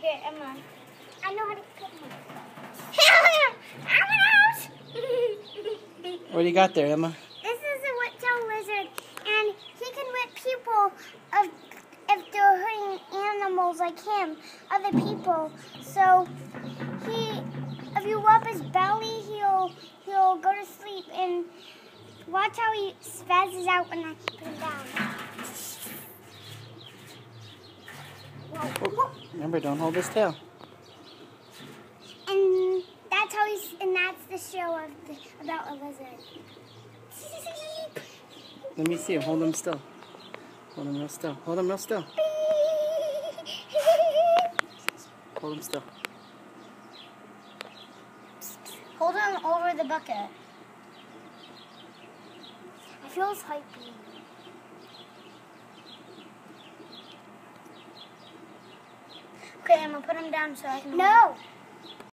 Here, Emma. I know how to one. What do you got there, Emma? This is a whip-tailed lizard, and he can whip people if, if they're hurting animals like him, other people. So he, if you rub his belly, he'll he'll go to sleep. And watch how he spazzes out when I put him down. Remember, don't hold his tail. And that's how he's, and that's the show of the, about a lizard. Let me see him. Hold him still. Hold him real still. Hold him real still. Hold him still. Hold him over the bucket. I feel hypey. Okay, I'm gonna put him down so I can. No.